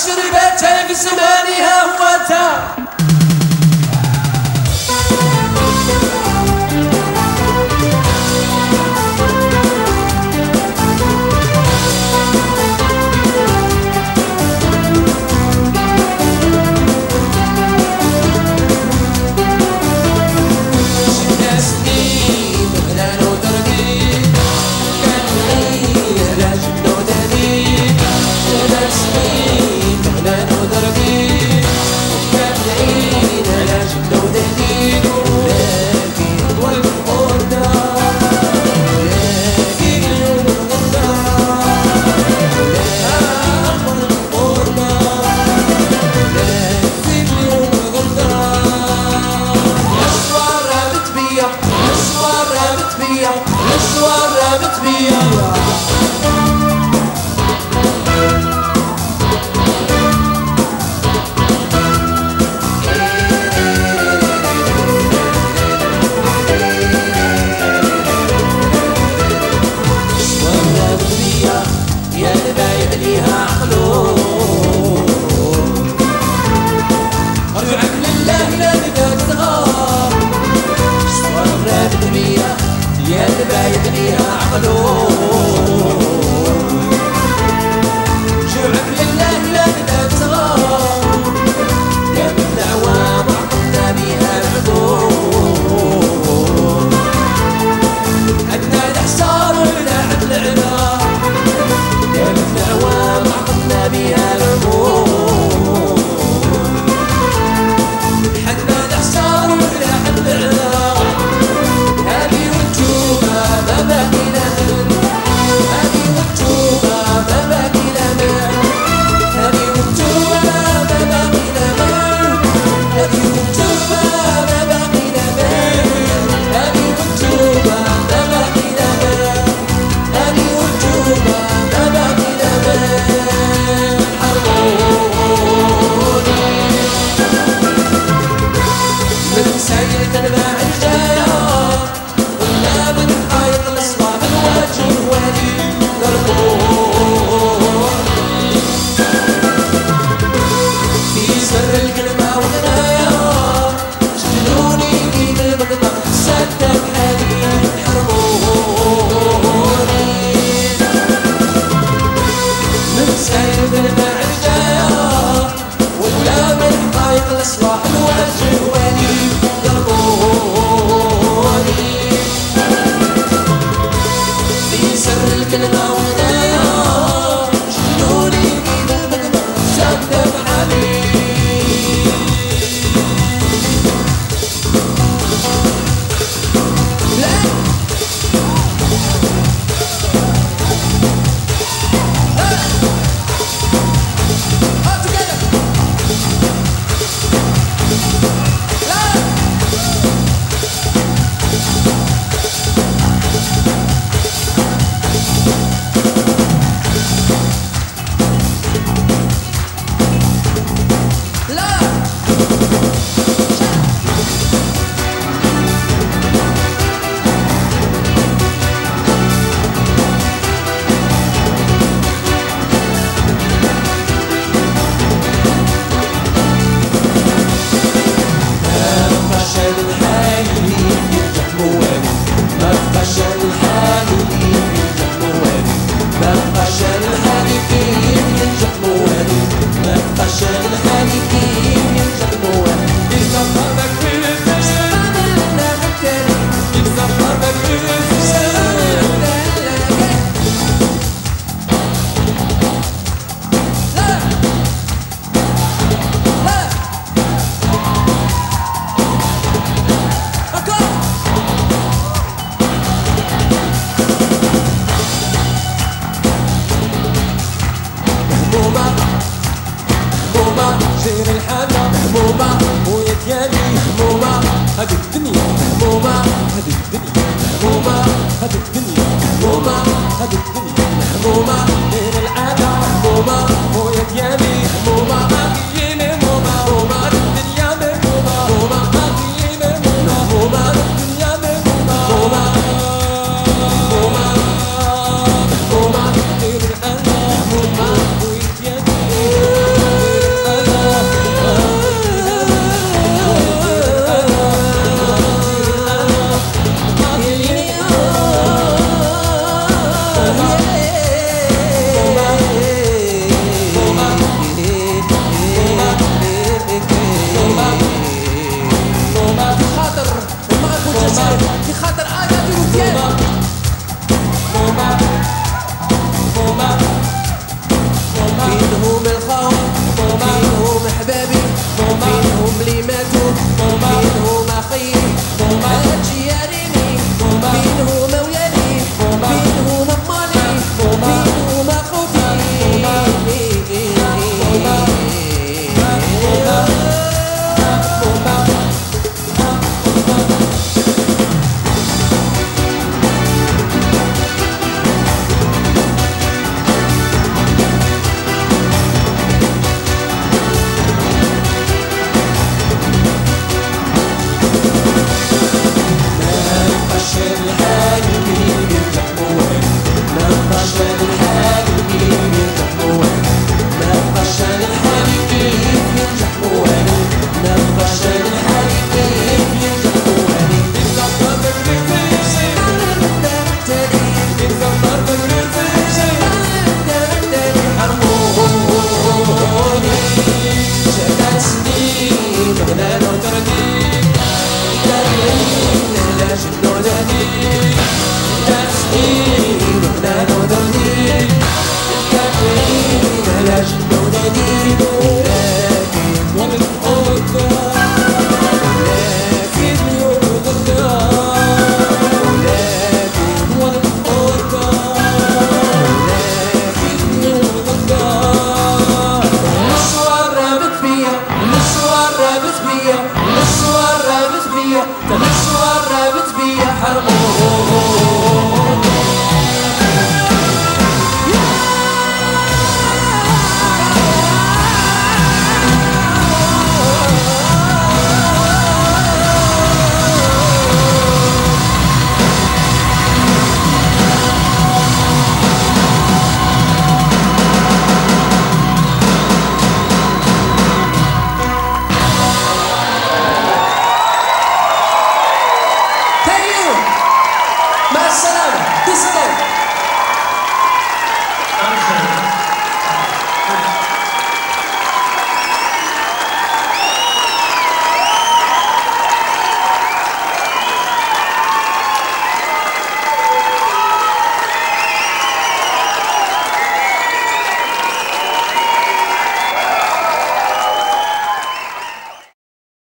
شربت في زمانها هواتا This one rabbit me alive لا يدريها عقله ماما شير الحالة ماما ويا ديالي ماما هذه الدنيا. ماما هذه الدنيا. ماما هذه الدنيا. ماما هذه الدنيا. ماما غير العادة ماما ويا ديالي ماما me